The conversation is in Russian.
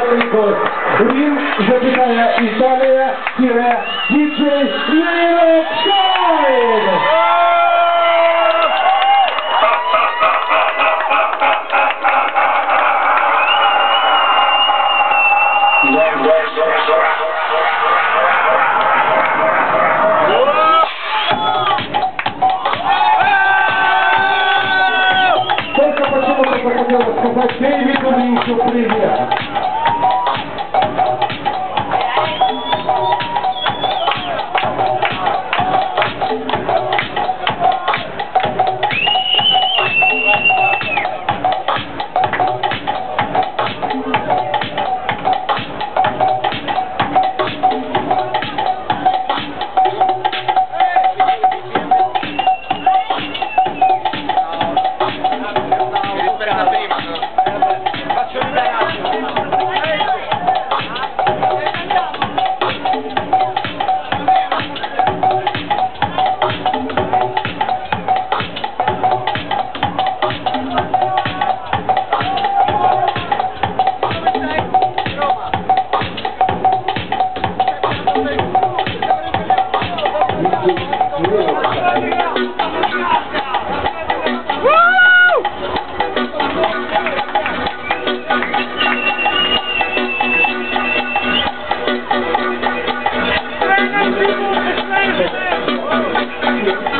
приклад. Він запитає Італія, тіре, діджей, Єрінок Шайн! Только почему-то захотелось сказать Дэвиду Линчу привет. Thank you.